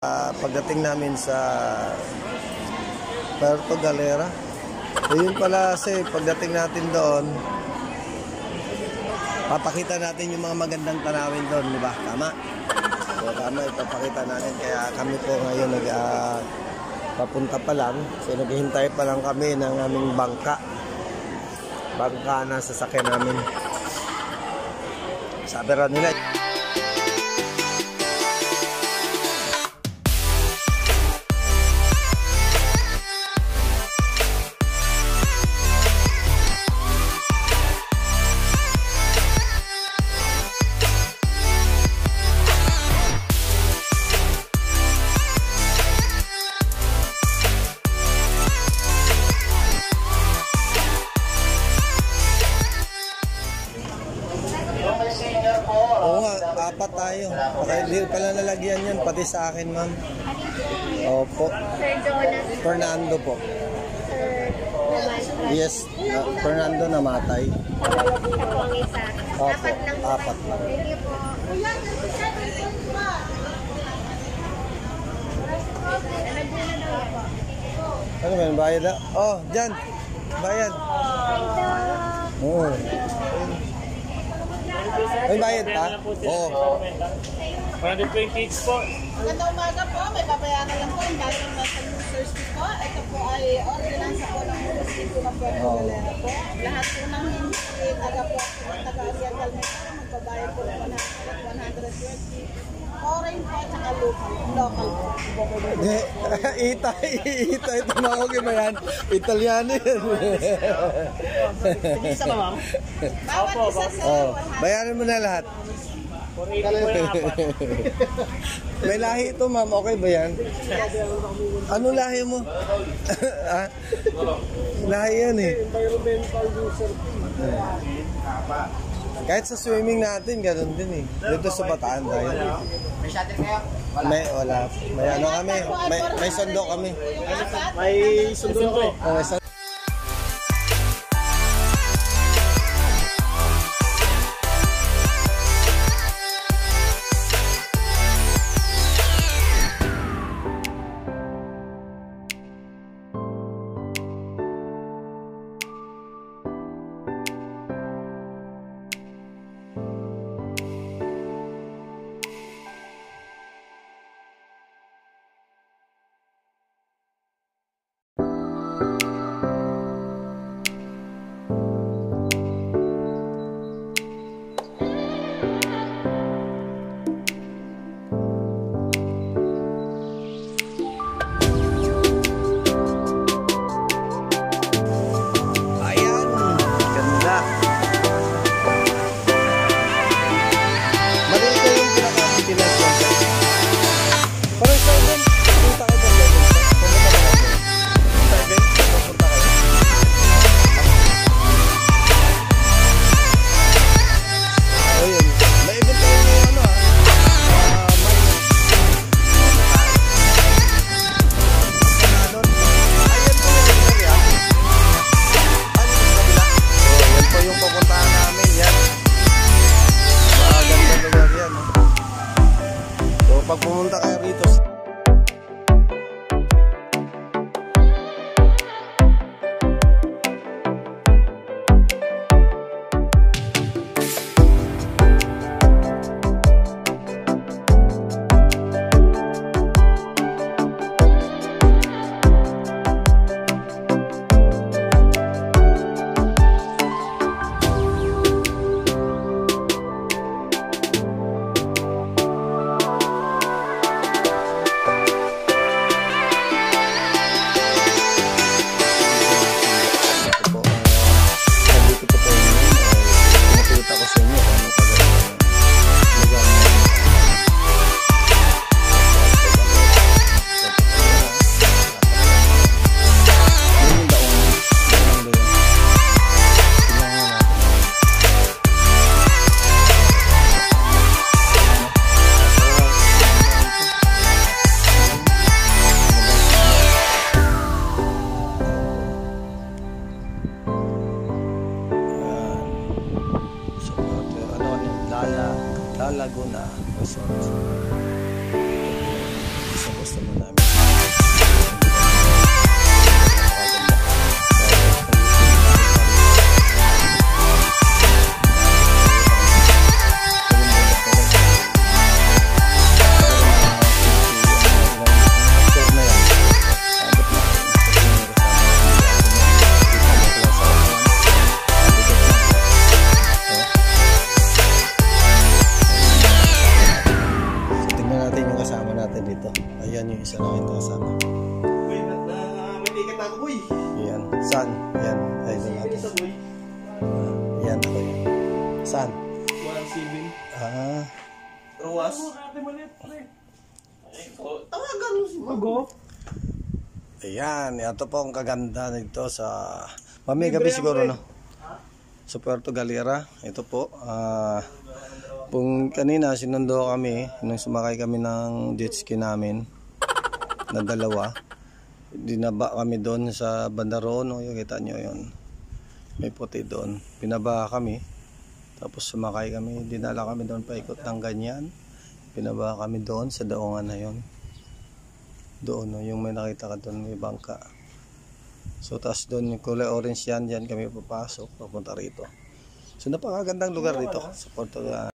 Ah, pagdating namin sa Puerto Galera. Ayun pala kasi pagdating natin doon, papakita natin yung mga magandang tanawin doon, di ba? Tama? So, tama, ipapakita natin. Kaya kami po ngayon nag ah, papunta pa lang. So, naghihintay pa lang kami ng aming bangka. Bangka na sasakyan namin. Sabi raw nila, apat tayo. Okay, di pala nalagyan yan, pati sa akin, ma'am. Opo. Sir Jonas, Fernando po. Sir Yes, na, Fernando namatay. siya po ang isa. Opo, Apat lang po. apat lang. Thank you po. Ano ba, yun, bayad na? Oh, dyan. Bayad. Oo. May bayad pa? Oo. 120 each po. Magandang umaga po. May babayaran lang po. Ang bagong nasa users ko. Ito po ay ordinansa po ng ng Puerto. Galera po. Lahat po ng hindi taga po, taga Oriental Metro, magbabayad po ng 100, 120. Foreign po at saka local, local po. Hindi. Ita, ita, ito na ako ba yan? Italiano yan. Isa ka ma'am? Bawat isa sa oh, bayaran mo na lahat. May lahi ito, ma'am. Okay ba yan? Ano lahi mo? ah? Lahi yan eh. Kahit sa swimming natin, ganun din eh. Dito sa Bataan tayo. May shuttle kayo? May, wala. May ano kami. May, may sondo kami. May sundon po. Oh, may sondo. Pag kayo rito, Laguna Resort. Isang Taas naman namin. Ayun natin. Boy. Ayan ako yun. Saan? 1-7. Ah, Ruwas. Tawagan mo si Mago. ayan. Ito po ang kaganda nito sa... Mami, gabi siguro, no? Sa Puerto Galera. Ito po. Ah... Kung kanina sinundo kami, nung sumakay kami ng jet ski namin na dalawa, dinaba kami doon sa Bandaron, no? yung kita nyo yun. May puti doon. Pinaba kami, tapos sumakay kami, dinala kami doon paikot ng ganyan. Pinaba kami doon sa daungan na yon. Doon, no? yung may nakita ka doon, may bangka. So, taas doon, yung kulay orange yan, dyan kami papasok, papunta rito. So napakagandang lugar dito sa Puerto, ah,